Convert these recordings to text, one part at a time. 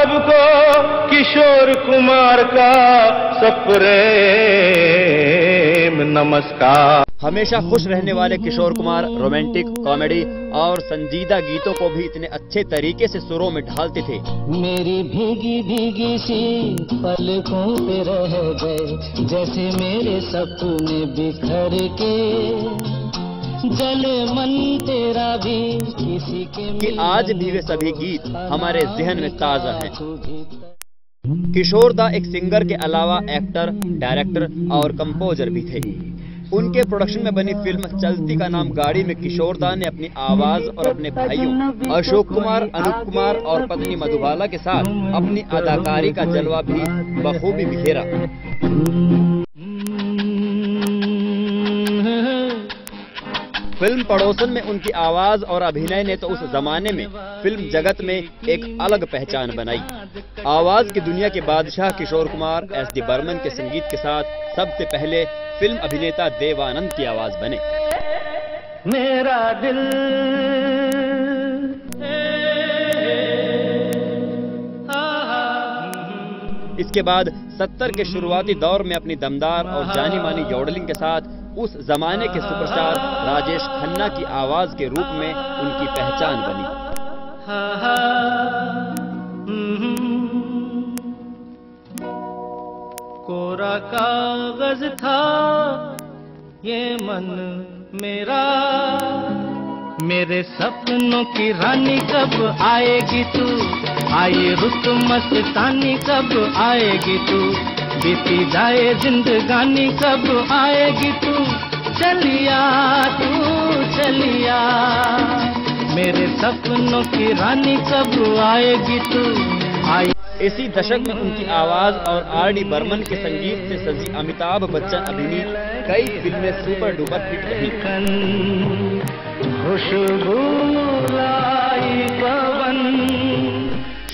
सबको किशोर कुमार का सप्रेम नमस्कार। हमेशा खुश रहने वाले किशोर कुमार रोमांटिक कॉमेडी और संजीदा गीतों को भी इतने अच्छे तरीके से सुरों में ढालते थे। मेरी भीगी भीगी सी पलकों पे रह गए जैसे मेरे सपने बिखर के। जले मन तेरा भी किसी के कि आज भी वे सभी गीत हमारे जहन में ताज़ा हैं। किशोर दा एक सिंगर के अलावा एक्टर डायरेक्टर और कंपोजर भी थे। उनके प्रोडक्शन में बनी फ़िल्म चलती का नाम गाड़ी में किशोर दा ने अपनी आवाज़ और अपने भाइयों अशोक कुमार अनूप कुमार और पत्नी मधुबाला के साथ अपनी अदाकारी का जलवा भी बखूबी बिखेरा। फ़िल्म पड़ोसन में उनकी आवाज़ और अभिनय ने तो उस जमाने में फ़िल्म जगत में एक अलग पहचान बनाई। आवाज़ की दुनिया के बादशाह किशोर कुमार एस डी बर्मन के संगीत के साथ सबसे पहले फ़िल्म अभिनेता देवानंद की आवाज़ बने। मेरा दिल इसके बाद सत्तर के शुरुआती दौर में अपनी दमदार और जानी मानी यॉडलिंग के साथ उस जमाने के सुपरस्टार राजेश खन्ना की आवाज़ के रूप में उनकी पहचान बनी। कोरा कागज़ था, ये मन मेरा। मेरे सपनों की रानी कब आएगी तू? आई रुत मस्तानी कब आएगी तू? बीती जाए जिंदगानी कब आएगी तू? चलिया तू चलिया। मेरे सपनों की रानी कब आएगी तू? आई इसी दशक में उनकी आवाज़ और आर डी बर्मन के संगीत से सजी अमिताभ बच्चन अभिनीत कई फ़िल्में सुपर डुपर हिट रही। खुशबू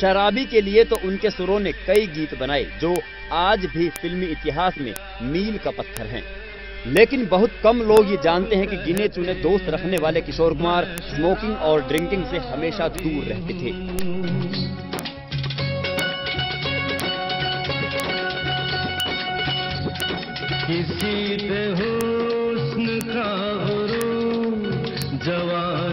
शराबी के लिए तो उनके सुरों ने कई गीत बनाए, जो आज भी फिल्मी इतिहास में मील का पत्थर हैं। लेकिन बहुत कम लोग ये जानते हैं कि गिने चुने दोस्त रखने वाले किशोर कुमार स्मोकिंग और ड्रिंकिंग से हमेशा दूर रहते थे। किसी का जवानी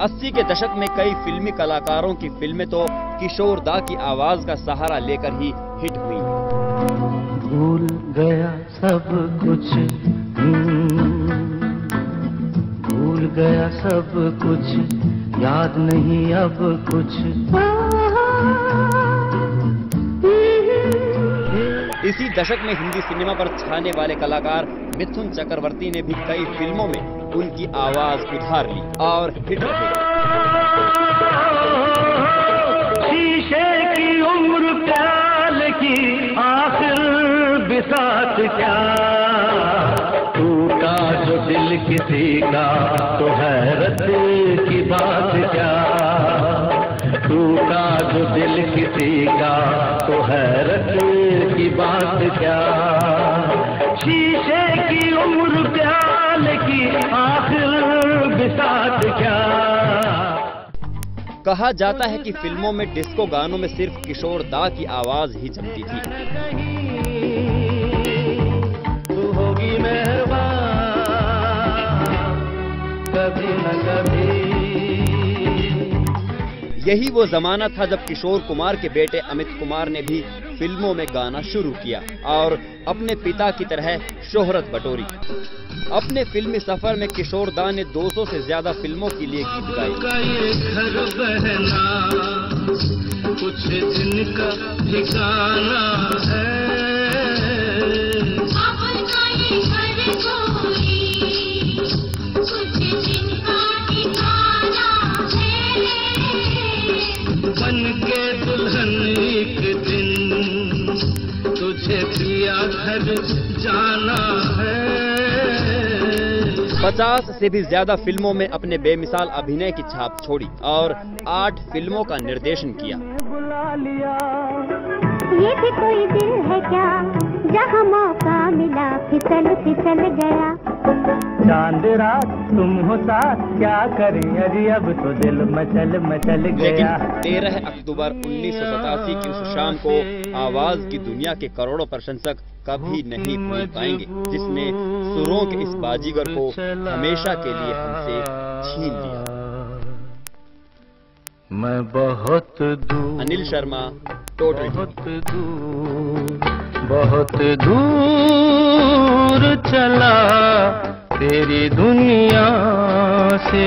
80 के दशक में कई फिल्मी कलाकारों की फ़िल्में तो किशोर दा की आवाज़ का सहारा लेकर ही हिट हुई। भूल गया सब कुछ। भूल गया सब कुछ। याद नहीं अब कुछ। इसी दशक में हिंदी सिनेमा पर छाने वाले कलाकार मिथुन चक्रवर्ती ने भी कई फ़िल्मों में उनकी आवाज़ उधार ली और हिट शीशे की उम्र प्याल की, आखिर बिसात क्या? टूटा जो दिल किसी का तो हैरत की बात क्या? टूटा जो दिल किसी का तो हैरत की बात क्या? शीशे की उम्र प्याल की आखिर बिसात क्या? कहा जाता है कि फ़िल्मों में डिस्को गानों में सिर्फ़ किशोर दा की आवाज़ ही जमती थी। होगी कभी न कभी। यही वो जमाना था जब किशोर कुमार के बेटे अमित कुमार ने भी फ़िल्मों में गाना शुरू किया और अपने पिता की तरह शोहरत बटोरी। अपने फिल्मी सफ़र में किशोर दा ने 200 से ज़्यादा फ़िल्मों के लिए गीत गाए। कुछ दिन का ठिकाना है। जाना है। पचास से भी ज़्यादा फ़िल्मों में अपने बेमिसाल अभिनय की छाप छोड़ी और आठ फ़िल्मों का निर्देशन किया। बुला लिया। ये भी कोई दिल है क्या जहाँ मौका मिला फिसल फिसल गया? चाँद रात तुम हो साथ क्या करें? अजी अब तो दिल मचल मचल लेकिन गया 13 अक्टूबर उन्नीस सौ सतासी की उस शाम को आवाज़ की दुनिया के करोड़ों प्रशंसक कभी नहीं भूल पाएँगे जिसने सुरों के इस बाजीगर को हमेशा के लिए हमसे छीन लिया। मैं बहुत दूर अनिल शर्मा टोटल बहुत दूर। बहुत दूर चला तेरी दुनिया से।